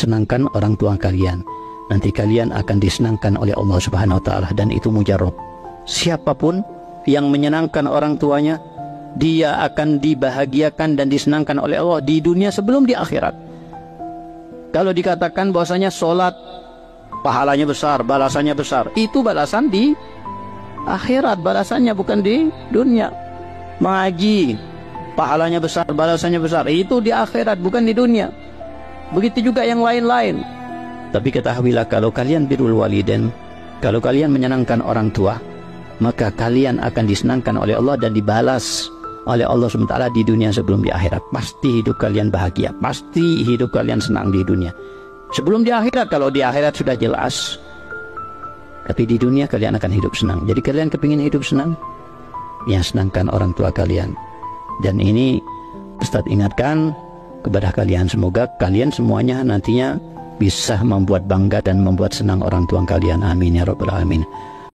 senangkan orang tua kalian. Nanti kalian akan disenangkan oleh Allah Subhanahu wa taala dan itu mujarab. Siapa pun yang menyenangkan orang tuanya, dia akan dibahagiakan dan disenangkan oleh Allah di dunia sebelum di akhirat. Kalau dikatakan bahwasanya solat pahalanya besar, balasannya besar, itu balasan di akhirat, balasannya bukan di dunia. Mengaji, pahalanya besar, balasannya besar, itu di akhirat, bukan di dunia. Begitu juga yang lain-lain. Tapi ketahuilah kalau kalian birul waliden, kalau kalian menyenangkan orang tua, maka kalian akan disenangkan oleh Allah dan dibalas oleh Allah SWT di dunia sebelum di akhirat. Pasti hidup kalian bahagia, pasti hidup kalian senang di dunia. Sebelum di akhirat, kalau di akhirat sudah jelas. Tapi di dunia kalian akan hidup senang. Jadi kalian kepingin hidup senang? Ya senangkan orang tua kalian. Dan ini Ustaz ingatkan kepada kalian. Semoga kalian semuanya nantinya bisa membuat bangga dan membuat senang orang tua kalian. Amin ya rabbal alamin